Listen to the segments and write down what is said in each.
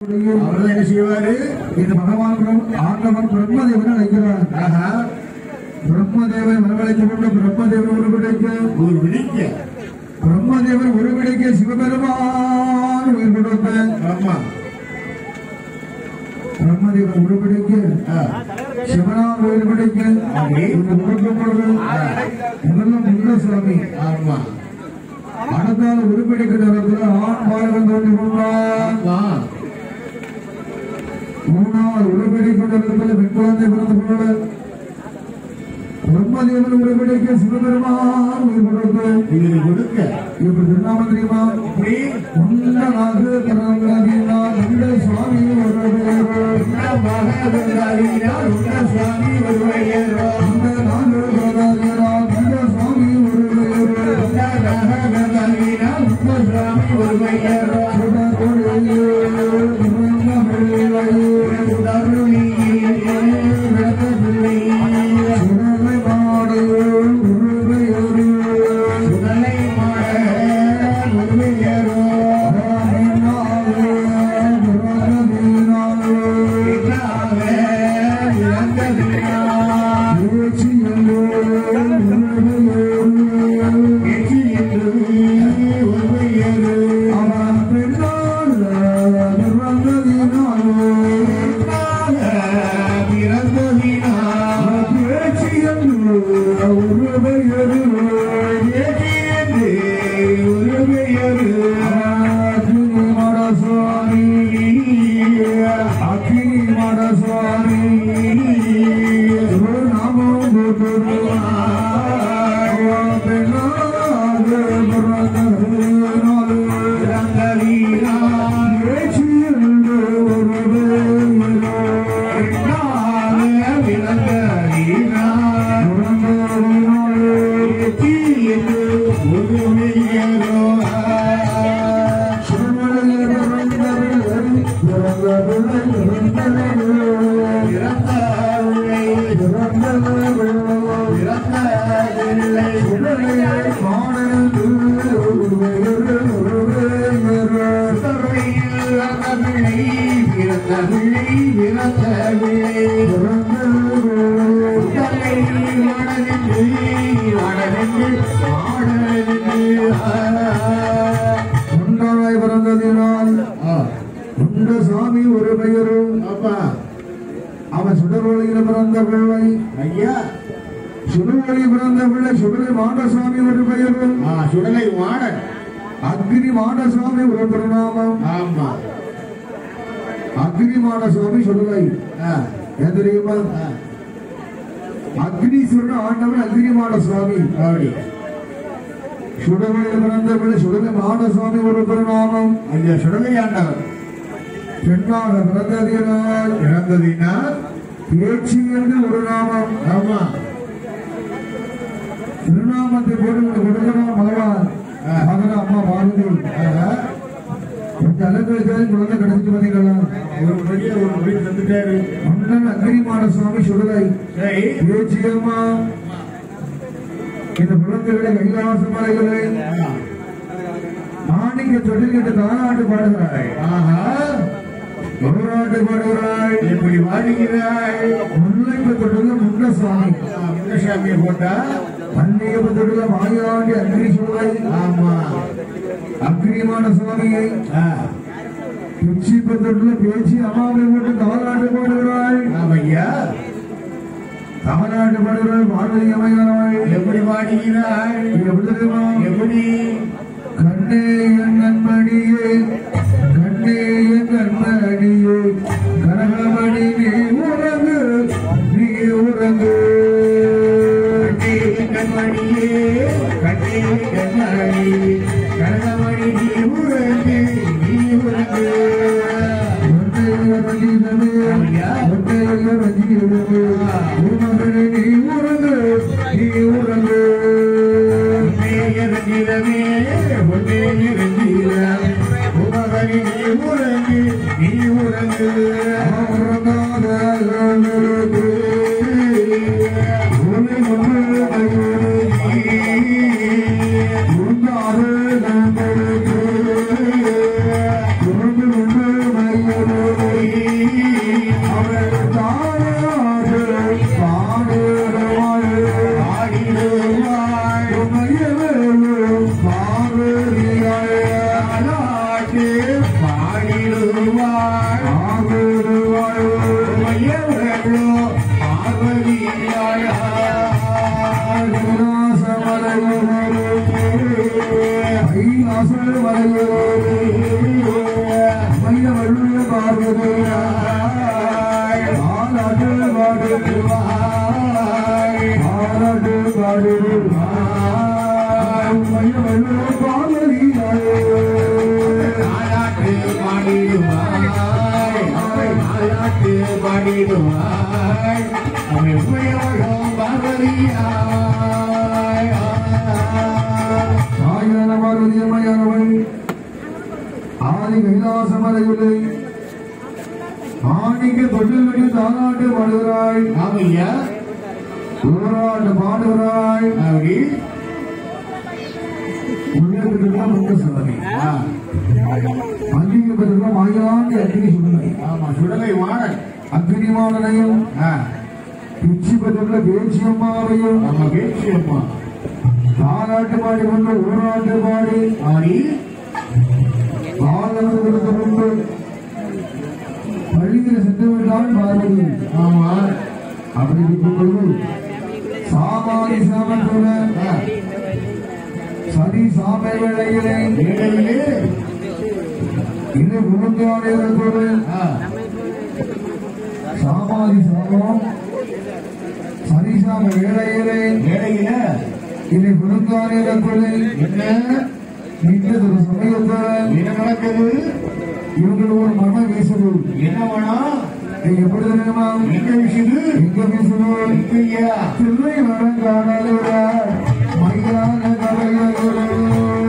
அவர்கள் என்ன செய்வாரு? இது பகவான் ஆண்டவன் பிரம்மதேவன் அழைக்கிறார் பிரம்மதேவன் பிரம்மதேவன் உருவிடைக்க ஒரு விழிக்க பிரம்மதேவன் உருவிடைக்க சிவபெருமான் உயிர் கொடுத்த ஆமா பிரம்மதேவன் உருவிடைக்க சிவனார் உயிர் பிடிக்க முதல்ல ஆமா. அடுத்தால நேரத்தில் ஆண் பாலகன் தோன்றி கொண்டான். ஆமா. மூணாவது உருப்பிடிக்க நேரத்தில் பெண் குழந்தை பிறந்து கொள்ள பிரம்மதேவன் உருப்பிடிக்க சிவபெருமான் கொடுத்து இது கொடுக்க இப்படி திருநாம தெரியுமா? உண்டனாக பிறந்தாகினார் சுவாமி உள்ள சுவாமி மாடசாமி அப்படி சுடர்வழியில் பிறந்த பிள்ளை சுடலை மாடசாமி ஒரு திருநாமம். அந்த சுடலை ஆண்டவர். பெண்ணாக பிறந்ததினால் இறந்ததினால் பேச்சு என்று ஒரு நாமம். ஆமா. திருநாமத்தை போட்டு கொடுக்கணும்? பகவான் மகன அம்மா பாரதி. குழந்தை கிடைச்சிட்டு பார்த்தீங்களா ஒரு மொழியை ஒரு மொழி தந்துட்டாரு. அண்ணன் அக்னிமான சுவாமி சுடலை. பேச்சியம்மா இந்த குழந்தைகளை கைலாச மலைகளை மாணிக்க சொல்லிக்கிட்டு தானாட்டு பாடுகிறாய். ஆஹா. கௌராட்டு பாடுகிறாய். இப்படி வாடுகிறாய் முல்லைப்பு தொட்டில முன்ன சுவாமி முன்ன சாமியை போட்டா? பன்னியப்பு தொட்டில மாயாண்டி அக்னி சுவாமி ஆமா. அக்னியமான சுவாமியை. ஆ, உச்சிப்பு பேச்சு அம்மாவை போட்டு தானாட்டு பாடுகிறாய். ஆமையா? தானாட்டு பாடுகிறாய் பார்வதி அமைகிறாய் எப்படி வாடுகிறாய் எப்படி எப்படி? கண்ணே என் பாடிடுவாய் அவள் நாளாட்டு பாடிடுவாய் அவள் உமையவர்களோ ஆதி கைலாசமலையுள்ளே. ஆணிக்கு தொட்டில் தானாட்டு பாடுகிறாய். ஆமையா? ஊராட்டு பாடுகிறாய். அப்படி முங்க சாமி ஆ, அன்றைக்கு பதிலாக மாயாண்டி அக்னி சுடுமை ஆமா சுடலை வாழ. அக்னிமானனையும் ஆ, பிச்சி பதில பேச்சியம்மாவையும் நம்ம பேச்சியம்மா தாலாட்டு பாடி கொண்டு ஊராட்டு பாடி ஆடி? பாலனது கொடுத்த முன்பு விட்டான் பார்வதி ஆமா அப்படி இருக்கும் பொழுது சாமாரி சாமத்துட சரி சாமை வேளையிலே இது முழுங்கானதோடு ஆ, சாமாதி சாமம் சரி சாம வேளையிலே மேடையில இது முழுங்கானதோடு என்ன? நின்றதொரு சமயத்தில் என்ன நடக்குது? இவர்கள் ஒரு மனம் வீசுது என்ன இது எப்படி தெரியுமா எங்க விஷயது? எங்க இல்லையா தில்லை மரம் காணலோட. மையான கலையோட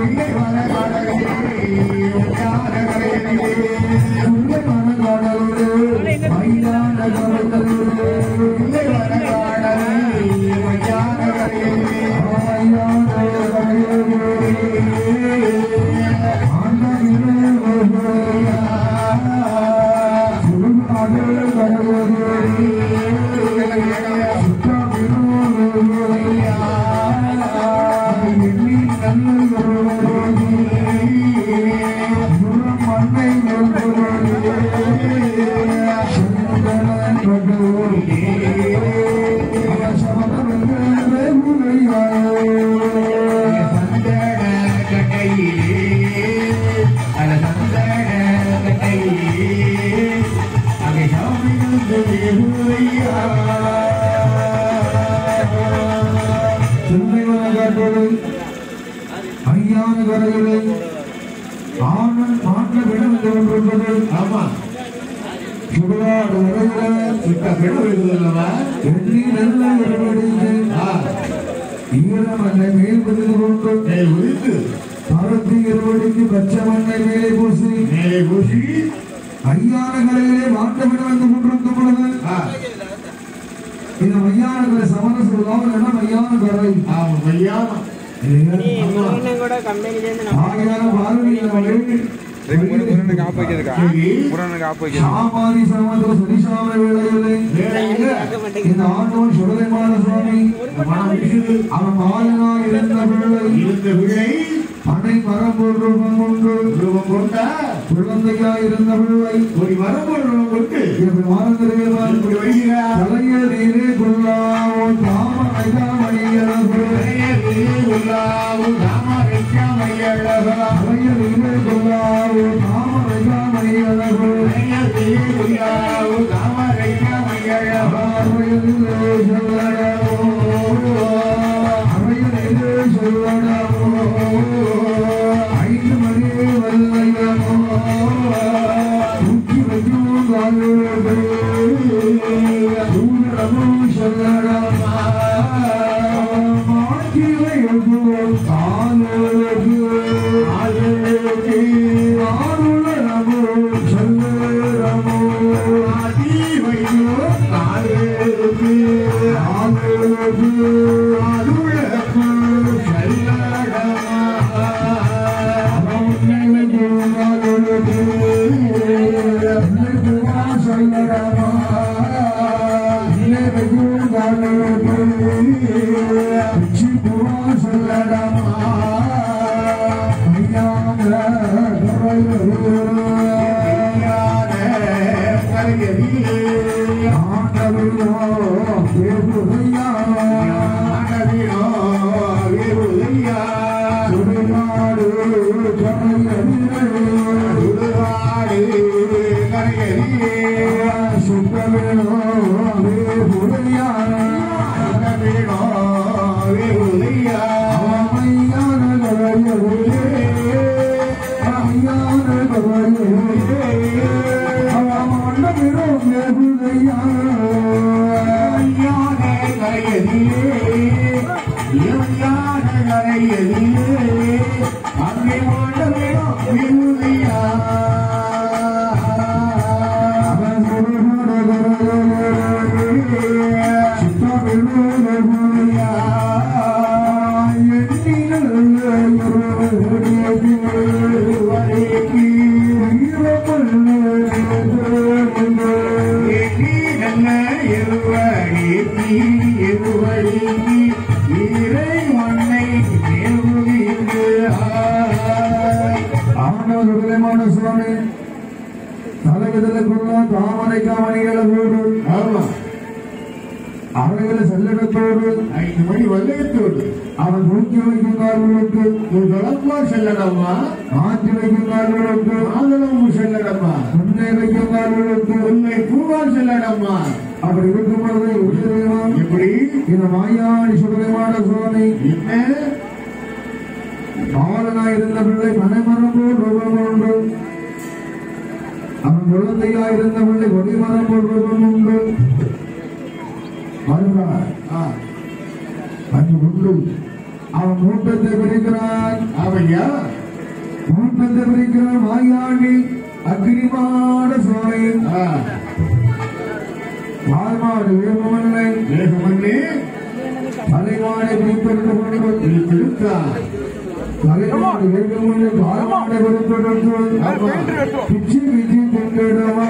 இல்லை வர தில்லை மரம் காணலோட. மையான கலையோட வேளையிலே வேலையில இந்த ஆண்டவன் சுடலைமான சுவாமி அவன் பாலனா இருந்த பிள்ளை. இருந்த பிள்ளை. பனை மரம் ரூபம் கொண்டு. ரூபம் கொண்டா குழந்தையா இருந்த பிள்ளை. ஒரு வரம்பு ரூபம் கொண்டு. இப்படி இப்படி வைக்கிறார். தலைய நீரே கொல்லாவோ தாம ஐதாமணியழகு தலைய நீரே வருகிறார் ஆ, அங்கு உண்டு. அவன் மூட்டத்தை பிரிக்கிறான். ஆமையா மூட்டத்தை பிரிக்கிறான் மாயாண்டி அக்னிமான சுவாமி ஆ, வேகமல்லை வேகமண்ணே தலைவாடை பிடிப்பெடுத்து கொண்டு தலைவாடு வேகமல்லை வாழ்மாடை பிடிப்பெடுத்து பிச்சு பிச்சு தின்றிடவா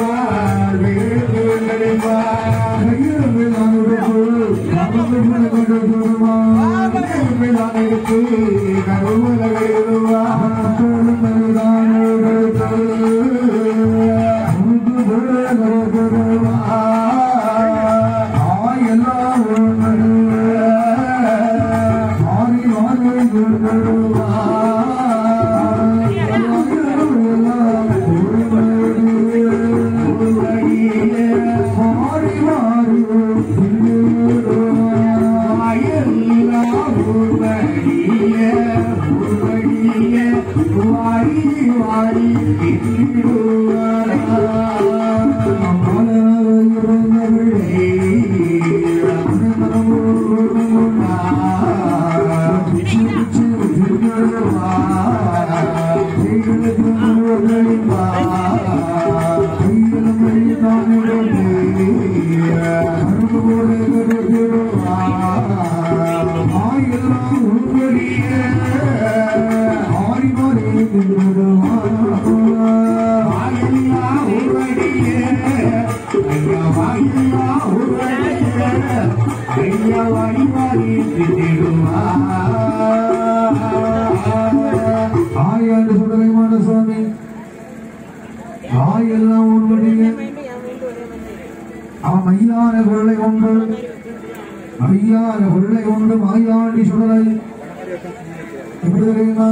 மையான பொருளை கொண்டு மாயாண்டி சுடலை. எப்படி தெரியுமா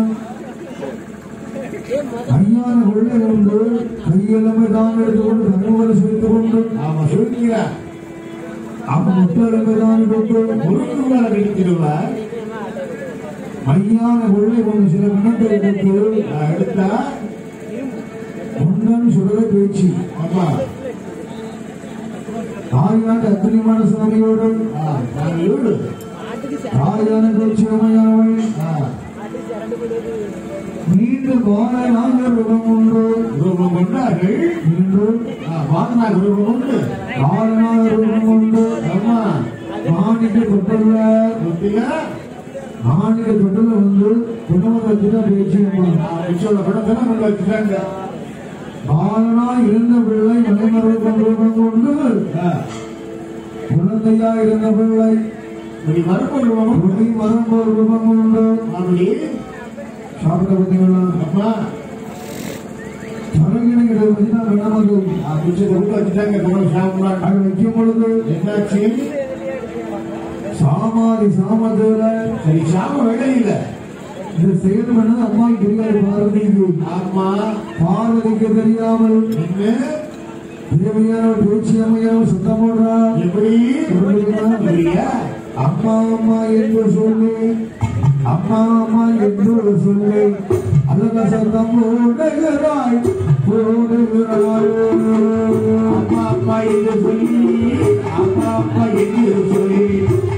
மையான பொருளை கொண்டு கையெல்லாமே தான் எடுத்துக்கொண்டு தகவலை சுவைத்துக் கொண்டு ஆமா சொல்கிறார் அவன் முத்தெலும்பை தான் எடுத்து முருகன் எடுத்திருவார் மையான பொருளை கொண்டு சில கணத்தை எடுத்து? எடுத்தா சுடலை பேச்சு ஆமா. ஆயாண்டு அக்னிமான சுவாமியோடு. உமையாவள் ஆ, நீண்டு போன நாங்கள் ரூபம் உண்டு ரூபம் கொண்டார்கள் இன்று வாங்கினா ரூபம் உண்டு ஆரணாக ரூபம் உண்டு ஆமா. மாணிக்க தொட்டல்ல புத்தியா மாணிக்க தொட்டல்ல வந்து குடும்பம் வச்சுதான் பேச்சு கொண்டு வச்சுட்டாங்க பாலனா இருந்த பிள்ளை மலைமருவம் ரூபம் கொண்டு குழந்தையா இருந்த பிள்ளை துணி மரம் ரூபம் அப்படி. சாப்பிட பார்த்தீங்களா அம்மா சரங்கிணைகளை வச்சுனா வெள்ளமது பிடிச்ச கொடுக்க வச்சுட்டாங்க குணம் சாப்பிடலாம். அது வைக்கும் பொழுது என்னாச்சு? சாமாதி சாமத்துல சரி சாம வேலையில இந்த செயல் பண்ணது அம்மாவுக்கு தெரியாது பார்வதிக்கு ஆமா. பார்வதிக்கு தெரியாமல் தேவையான பேச்சு அம்மையாவும் சத்தம் போடுறா. எப்படி? அம்மா அம்மா என்று சொல்லி அம்மா அம்மா என்று சொல்லி அழக சத்தம் போடுகிறாய் அம்மா அப்பா என்று சொல்லி அப்பா அப்பா என்று சொல்லி.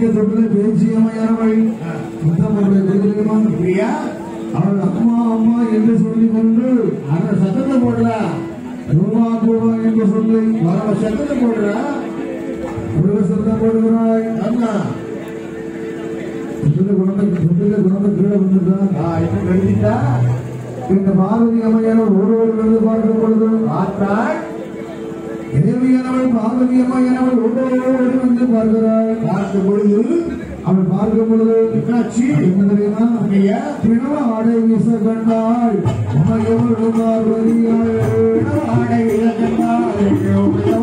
மாணிக்க தொட்டில பேச்சியமையானவள் முத்தமருடைய தெரியுமா இப்படியா அவள் அம்மா அம்மா என்று சொல்லிக் கொண்டு ஆனா சத்தத்தை போடுறா. ரூபா ரூபா என்று சொல்லி வரவ சத்தத்தை போடுறா. ஒரு சத்தம் போடுகிறாய். தொட்டில குழந்தை குழந்தை கீழே எழுதிட்டா இந்த பார்வதி அம்மையான ஒருவர் பார்க்கும் பொழுது பார்த்தாள் தேவியானவள் பார்வதி அம்மையானவள் ஒருவரோடு வந்து பார்க்கிறாள் பார்த்த பொழுது அவள் பார்க்கும் பொழுது என்னாச்சு? என்ன தெரியுமா ஐயா பிணவ ஆடை வீச கண்டாள் உமையோடு பார்வதியாள்? ஆடை விளக்கண்டாள் உள்ள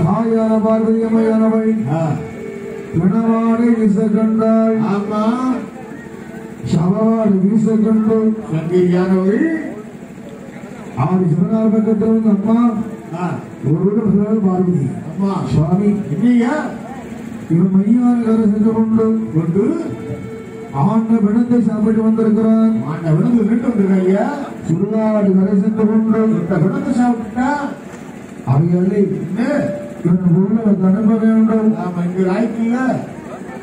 தாயான பார்வதியம்மையானவள் பிணவாடை வீச கண்டாள் ஆமா சவாடு வீச கண்டு சங்கியானவள் ஆறு சிவனார் பக்கத்தில் வந்து அம்மா ஆ, ஒரு சொல்றாரு பார்வதி அம்மா சுவாமி இல்லையா இவன் மையான கரை சென்று கொண்டு கொண்டு ஆண்ட பிணத்தை சாப்பிட்டு வந்திருக்கிறான். ஆண்ட விழுந்து நின்று ஐயா சுடுகாடு கரை சென்று கொண்டு இந்த விழுந்து சாப்பிட்டா? அவைகளை என் ஊரில் அனுப்ப வேண்டும். நாம இங்க ஆயிட்டுல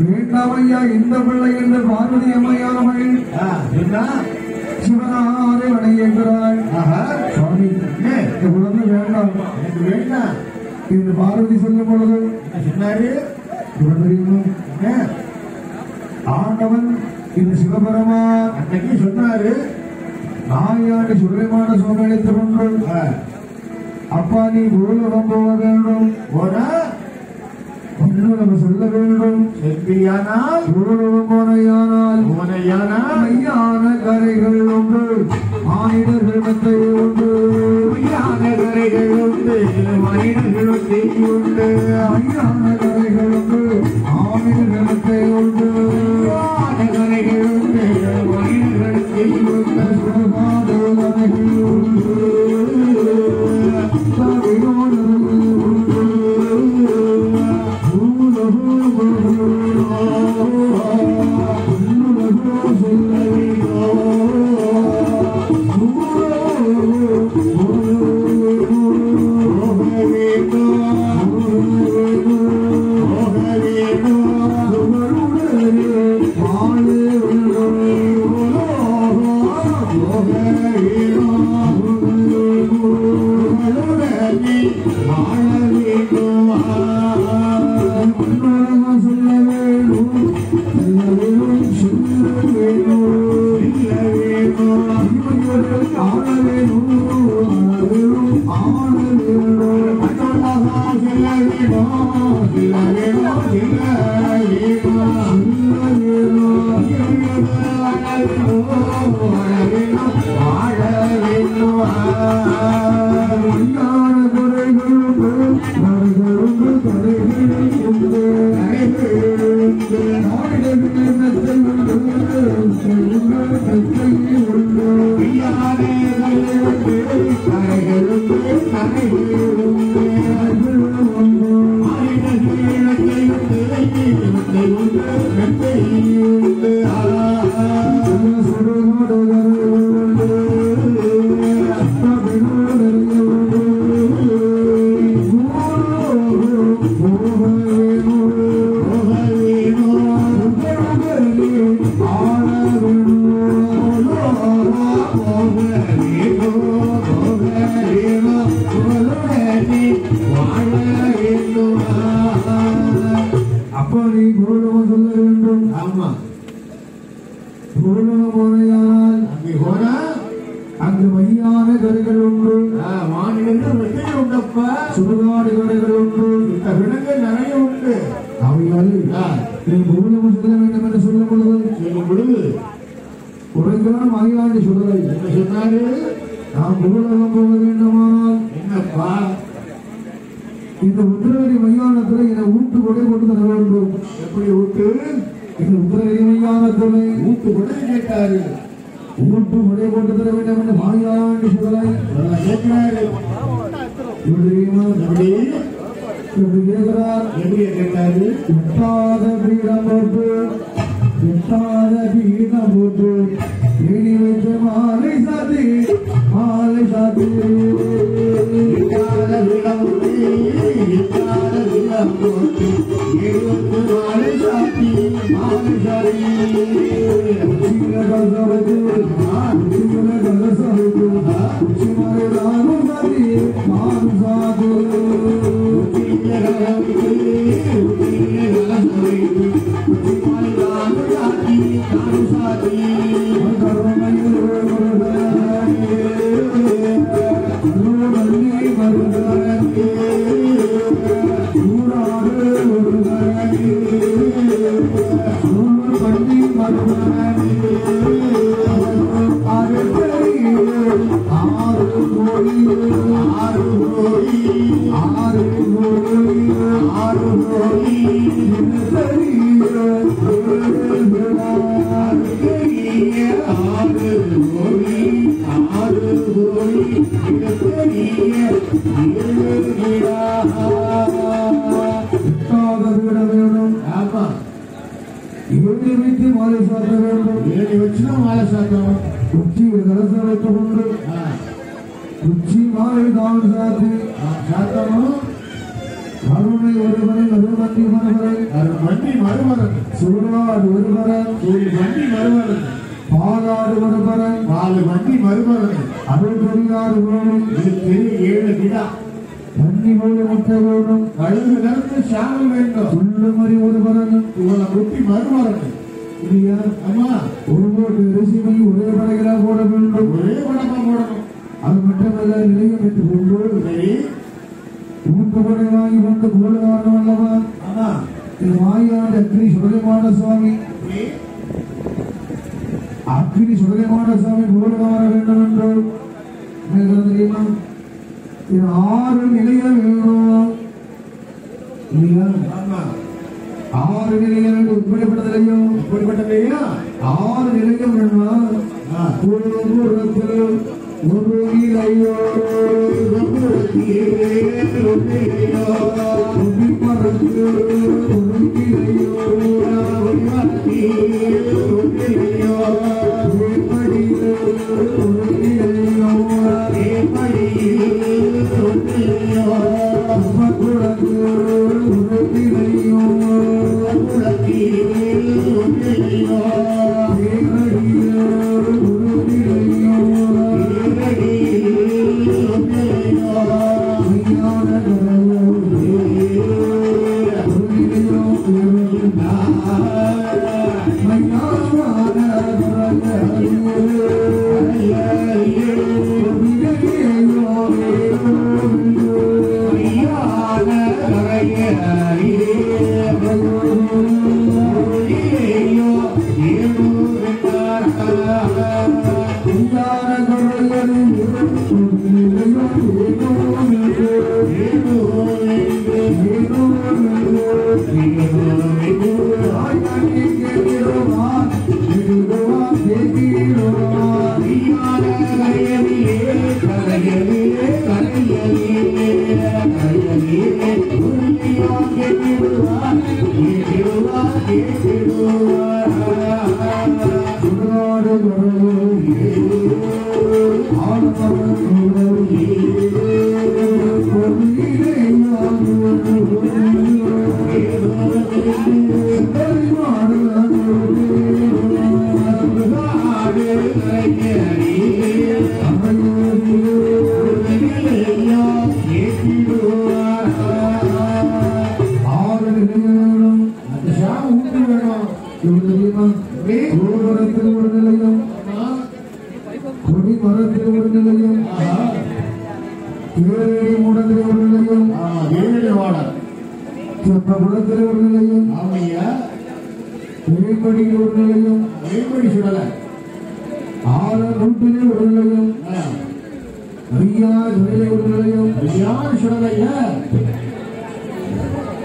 வேண்டாம் ஐயா இந்த பிள்ளை என்று பார்வதி அம்மையாரமை என்ன? சிவனாரை வணங்குகிறாள். ஆஹா. சுவாமி இந்த குழந்தை வேண்டாம். எனக்கு வேண்டாம். இது பார்வதி சொல்லும் பொழுது சொன்னாரு? இவன் என்ன? ஆண்டவன் இந்த சிவபெருமான் அன்னைக்கு சொன்னாரு நாயாண்டு சுலைமான சுவாமி அழைத்துக் கொண்டு அப்பா நீ பூலகம் போக வேண்டும் போனா நம்ம சொல்ல வேண்டும். செம்பியானால் பூலகம் போனையானால் போனையானால் மையான கரைகள் உண்டு. மானிடர்கள் மெத்தை உண்டு. கரைகள் உண்டு. தேய் உண்டு அப்பா நீ பூலகம் சொல்ல வேண்டும் ஆமா பூலகம் போனையானால் அங்கே போனா அங்கு மையான கரைகள் உண்டு மாநிலங்கள் நிறைய உண்டப்பா சுடுகாடு கரைகள் உண்டு இந்த விலங்குகள் நிறைய உண்டு அவையால் நீ பூலகம் சொல்ல வேண்டும் என்று சொல்லும் பொழுது சொல்லும் பொழுது சொல்லலை என்ன சொன்னாரு நான் பூலகம் போக வேண்டுமானால் என்னப்பா இந்த உத்தரவரி மையானத்தில் என ஊட்டு கொடை கொண்டு தர வேண்டும் எப்படி விட்டு இந்த உத்தரவரி மையானத்தில் ஊட்டு கூட கேட்டாரு ஊட்டு முறை போட்டு தர வேண்டும் என்று மாயாண்டி சொல்லலை அதெல்லாம் கேட்கிறாரு கேட்கிறார் எப்படி? கேட்டாரு எட்டாத பீடம் போட்டு எட்டாத பீடம் போட்டு வைத்து மாலை சாத்தி மாலை சாத்தி. போட்டு I'm உச்சி மாலை தான் சாத்தி சாத்தமும் கருணை ஒருவரை அருமத்தி மனவரை அது வண்டி மறுமரன் சுடுவார் ஒருவரை ஒரு வண்டி மறுமரன் பாலாடு ஒருவரை நாலு மண்டி மறுவரன் அருள் பெரியார் உறவும் இது பெரிய ஏழு விழா தண்ணி போல முட்டை வேணும் கழுகு நடந்து சாமல் வேண்டும் துள்ளுமறி ஒருவரனும் இவனை குட்டி மறுமரன் இல்லையா அம்மா ஒரு கோட்டு ரிசிமை ஒரே படகிலா போட வேண்டும் ஒரே படமா போடணும் அது மட்டுமல்ல நிலையம் என்று கொண்டு சரி. ஊக்குப்படை வாங்கி கொண்டு கூடுகாரணம் அல்லவா? ஆமா. இது மாயாண்ட அக்னி சுடலைமான சுவாமி. அக்னி சுடலைமான சுவாமி கூடுக வர வேண்டும் என்று தெரியுமா? இது ஆறு நிலையம் வேணும்? இல்லையா? ஆமா. ஆறு நிலையம் இப்படிப்பட்டதிலையும் இப்படிப்பட்டதையா ஆறு நிலையம் வேணுமா. ஒரு புறத்தில்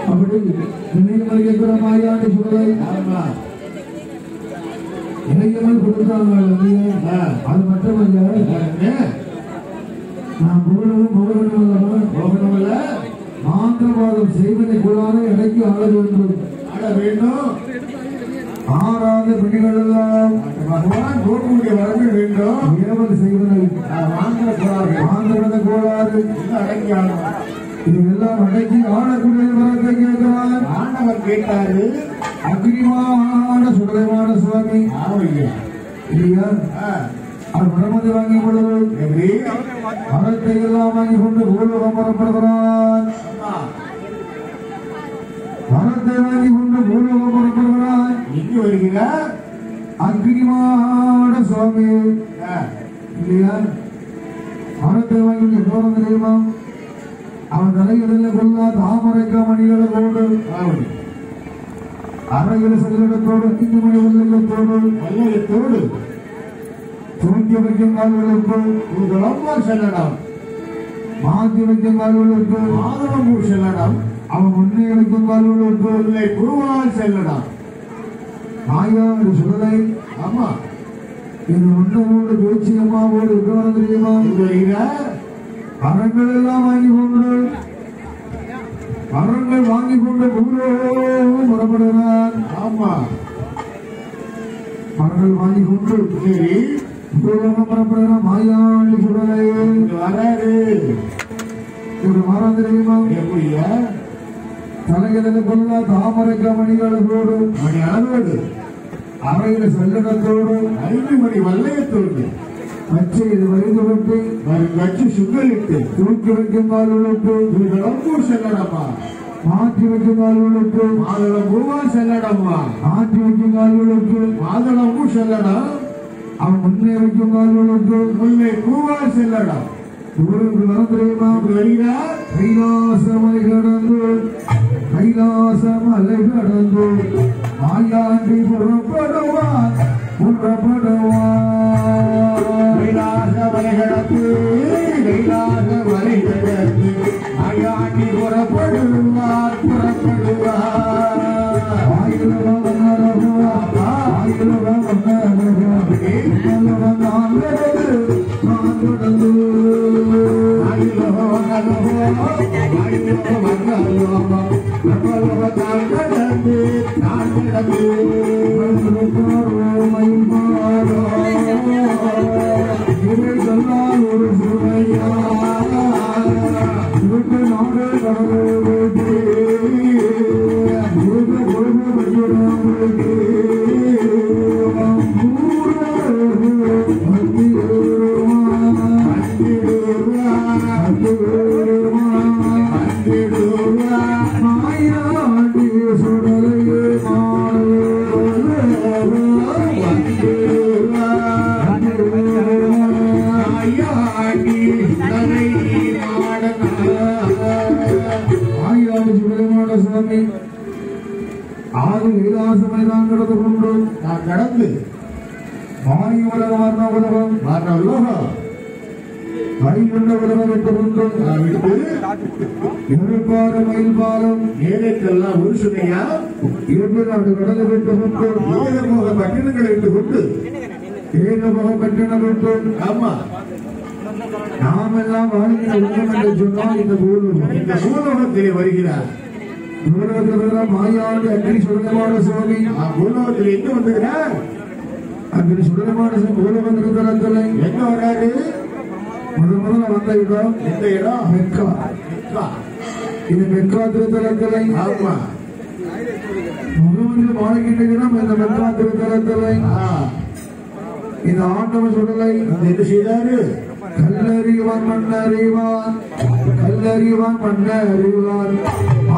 அப்படி நிலையமல் கேட்கிற மாயாண்டி சுடலை இணையமல் கொடுத்தாங்க இல்லையா? அது மட்டுமல்ல நான் புகழவும் புகழணும் மாந்திரவாதம் செய்வதை கூடாத இடைக்கு ஆள வேண்டும். வேண்டும். ஆறாத பெண்கள் எல்லாம் பகவான் கோபுடைய வரவு வேண்டும். ஏவல் செய்வதை. வாங்கிற கூடாது மாந்திரத கோளாறு. அடங்கி இது எல்லாம் அடக்கி ஆளக்கூடிய வரத்தை கேட்கிறார் ஆண்டவர் கேட்டாரு. அக்னிமான சுடலைமான சுவாமி. இல்லையா? அது பிரமதி வாங்கி எப்படி மரத்தை எல்லாம் வாங்கி கொண்டு பூலோகம் புறப்படுகிறான் அம்மா, மரத்தை வாங்கி கொண்டு பூலோகம் புறப்படுகிறான் எங்க வருகிறா அக்னிமான சுவாமி. இல்லையா? மரத்தை வாங்கி கொண்டு எவ்வளவு தெரியுமா? அவன் தலைகளில் கொள்ளா தாமரைக்க மணிகளை கொண்டு ஆமை. அறையில் செல்லிடத்தோடு ஐந்து மணி உள்ளத்தோடு வல்லயத்தோடு தூக்கி வைக்கும் கால்களுக்கு உங்களம்மா செல்லடம் மாற்றி வைக்கும் கால்களுக்கு மாதவம்பூர் செல்லடம் அவன் முன்னே வைக்கும் கால்களுக்கு இல்லை குருவால் செல்லடம் மாயாடு சுடலை. ஆமா இது ஒன்றோடு பேச்சு அம்மாவோடு இருக்கவன தெரியுமா இங்க வருகிறா மரங்கள் எல்லாம் வாங்கி கொண்டு மரங்கள் வாங்கி கொண்டு பூலோகம் புறப்படுகிறான் ஆமா. மரங்கள் வாங்கி கொண்டு சரி. பூலோகம் புறப்படுகிறான் மாயாண்டி சுடலை. வராரு. கிடந்து தெரியுமா? எப்படியா தலைகளில் கொள்ள தாமரை கமணிகளோடு மணி அளவோடு அறையில் செல்லடத்தோடு ஐந்து மணி வல்லையத்தோடு. அச்சையில் வரிந்து கட்சி சுங்கலிட்டு தூக்கி வைக்கும் கால்களுக்கு திருவிழம்பூர் செல்லடம்மா மாற்றி வைக்கும் கால்களுக்கு மாதளம் செல்லடம்மா. மாற்றி வைக்கும் கால்களுக்கு மாதளம்பூ செல்லடம் அவன் முன்னே வைக்கும் கால்களுக்கு முல்லை பூவா செல்லடம். ஊருக்கு வர தெரியுமா? வருகிறார் கைலாசமலை கடந்து கைலாசமலை கடந்து மாயாண்டி புறப்படுவான் புறப்படுவான். கைலாச வலைகடத்து கைலாச வலைகடத்து அயாண்டி புறப்படுவார் புறப்படுவார். ஆயிரம் வந்தரவா ஆயிரம் வந்தரவா ஆயிரம் நான் ஒரு பாலம் ஏழைக்கெல்லாம் ஒரு சுமையா? இரண்டு நாடு கடந்து விட்டு கொண்டு ஏகமோக இட்டு கொண்டு ஏகபகம் கட்டணம் விட்டு ஆமா. நாம் எல்லாம் வாழ்கிற உலகம் என்று சொன்னால் இந்த பூலோகம் இந்த பூலோகத்திலே வருகிறார். பூலோகத்தில் மாயாண்டி அக்னி சுடலமான சுவாமி ஆ, பூலோகத்தில் எங்க வந்துகிறார் சுடலமான சுவாமி பூலோகம் திருத்தலத்தில் எங்க வராரு? முதல் முதல்ல வந்த இடம். எந்த இடம்? மெக்கா. மெக்கா. இது மெக்கா திருத்தலத்தில். ஆமா. முகமது வாழ்கின்ற இடம் இந்த மெக்கா திருத்தலத்தில். ஆ, இந்த ஆண்டவன் சுடலை. என்ன செய்தாரு? கல்லறிவான் மண்ணறிவான் கல்லறிவான் மண்ணறிவான்